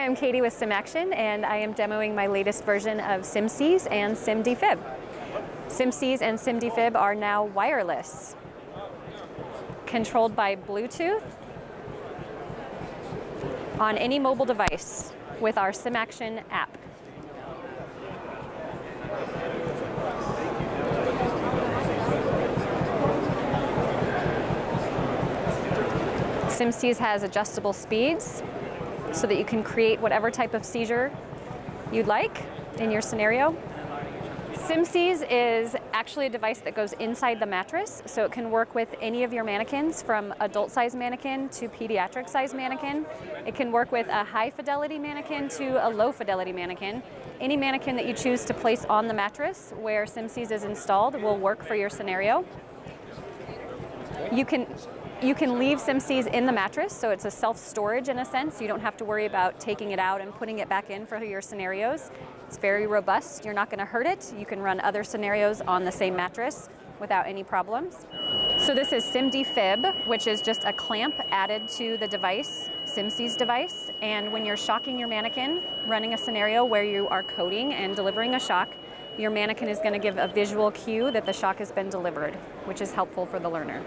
Hi, I'm Katie with SimAction, and I am demoing my latest version of SimSeize and SimDefib. SimSeize and SimDefib are now wireless, controlled by Bluetooth on any mobile device with our SimAction app. SimSeize has adjustable speeds so that you can create whatever type of seizure you'd like in your scenario. SimSeize is actually a device that goes inside the mattress, so it can work with any of your mannequins from adult size mannequin to pediatric size mannequin. It can work with a high fidelity mannequin to a low fidelity mannequin. Any mannequin that you choose to place on the mattress where SimSeize is installed will work for your scenario. You can you can leave SimSeize in the mattress, so it's a self-storage in a sense. You don't have to worry about taking it out and putting it back in for your scenarios. It's very robust. You're not going to hurt it. You can run other scenarios on the same mattress without any problems. So this is SimDefib, which is just a clamp added to the device, SimSeize device. And when you're shocking your mannequin, running a scenario where you are coding and delivering a shock, your mannequin is going to give a visual cue that the shock has been delivered, which is helpful for the learner.